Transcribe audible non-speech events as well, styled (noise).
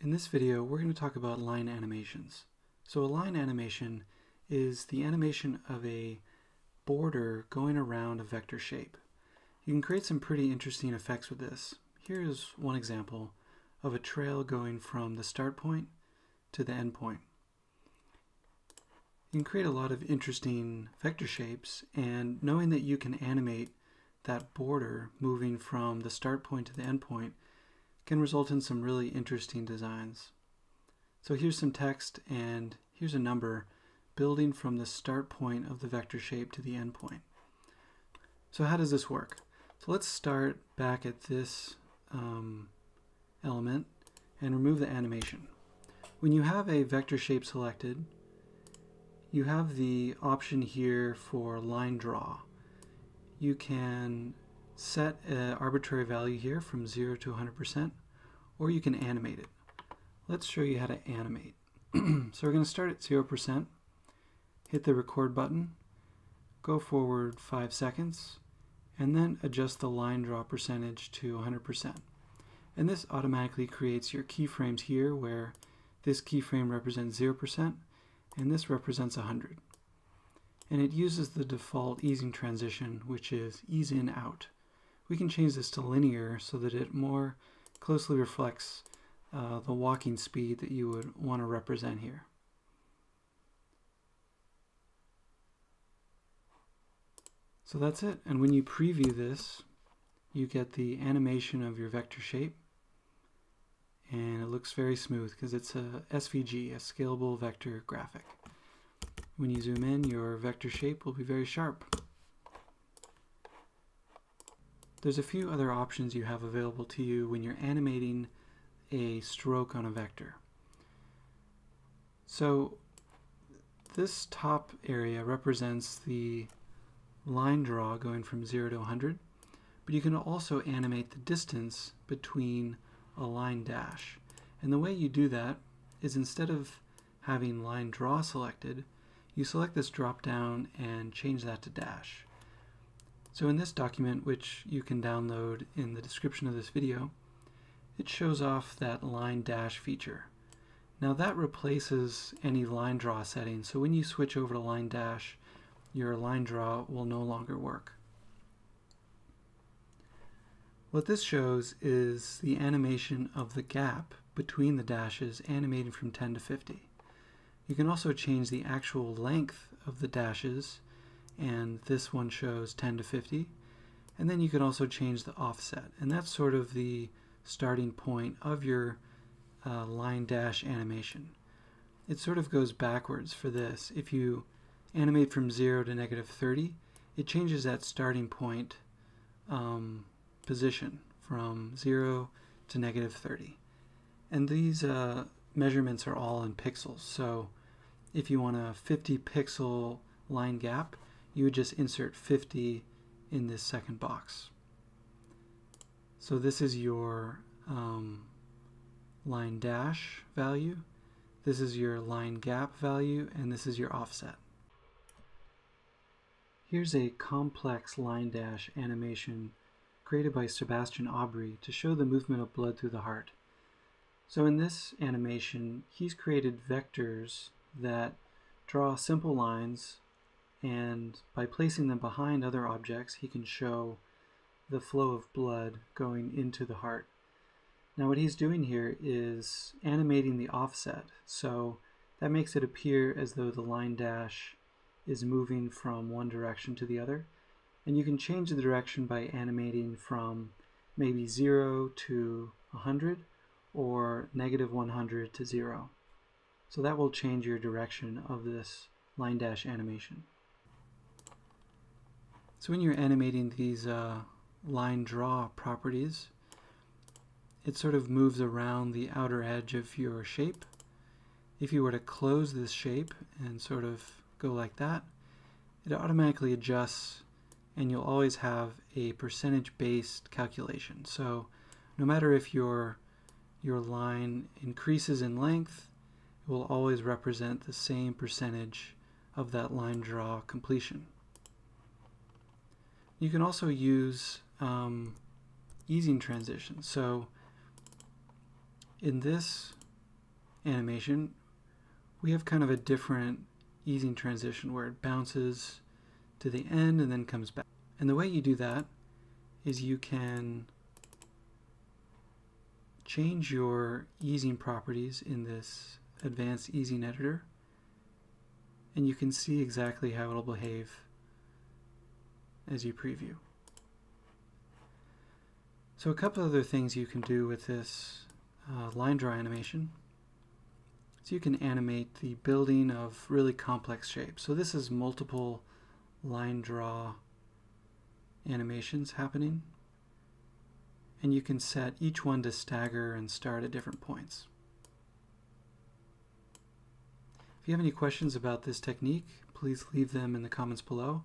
In this video, we're going to talk about line animations. So a line animation is the animation of a border going around a vector shape. You can create some pretty interesting effects with this. Here's one example of a trail going from the start point to the end point. You can create a lot of interesting vector shapes and knowing that you can animate that border moving from the start point to the end point can result in some really interesting designs. So here's some text and here's a number building from the start point of the vector shape to the end point. So how does this work? So let's start back at this um, element and remove the animation. When you have a vector shape selected, you have the option here for line draw. You can set an arbitrary value here from 0 to 100%, or you can animate it. Let's show you how to animate. (clears throat) so we're going to start at 0%, hit the record button, go forward 5 seconds, and then adjust the line draw percentage to 100%. And this automatically creates your keyframes here where this keyframe represents 0% and this represents 100 and it uses the default easing transition, which is ease in out. We can change this to linear so that it more closely reflects uh, the walking speed that you would want to represent here. So that's it. And when you preview this, you get the animation of your vector shape. And it looks very smooth because it's a SVG, a scalable vector graphic. When you zoom in, your vector shape will be very sharp. There's a few other options you have available to you when you're animating a stroke on a vector. So this top area represents the line draw going from 0 to 100, but you can also animate the distance between a line dash. And the way you do that is instead of having line draw selected, you select this drop down and change that to dash. So in this document, which you can download in the description of this video, it shows off that line dash feature. Now that replaces any line draw setting, so when you switch over to line dash, your line draw will no longer work. What this shows is the animation of the gap between the dashes animating from 10 to 50. You can also change the actual length of the dashes and this one shows 10 to 50 and then you can also change the offset and that's sort of the starting point of your uh, line dash animation. It sort of goes backwards for this. If you animate from 0 to negative 30 it changes that starting point um, position from 0 to negative 30 and these uh, measurements are all in pixels so if you want a 50 pixel line gap, you would just insert 50 in this second box. So this is your um, line dash value, this is your line gap value, and this is your offset. Here's a complex line dash animation created by Sebastian Aubry to show the movement of blood through the heart. So in this animation, he's created vectors that draw simple lines and by placing them behind other objects he can show the flow of blood going into the heart. Now what he's doing here is animating the offset so that makes it appear as though the line dash is moving from one direction to the other and you can change the direction by animating from maybe 0 to 100 or negative 100 to 0. So that will change your direction of this line dash animation. So when you're animating these uh, line draw properties, it sort of moves around the outer edge of your shape. If you were to close this shape and sort of go like that, it automatically adjusts and you'll always have a percentage based calculation. So no matter if your your line increases in length it will always represent the same percentage of that line draw completion. You can also use um, easing transitions. So in this animation, we have kind of a different easing transition where it bounces to the end and then comes back. And the way you do that is you can change your easing properties in this advanced easing editor and you can see exactly how it'll behave as you preview. So a couple other things you can do with this uh, line draw animation. So you can animate the building of really complex shapes. So this is multiple line draw animations happening. And you can set each one to stagger and start at different points. If you have any questions about this technique, please leave them in the comments below.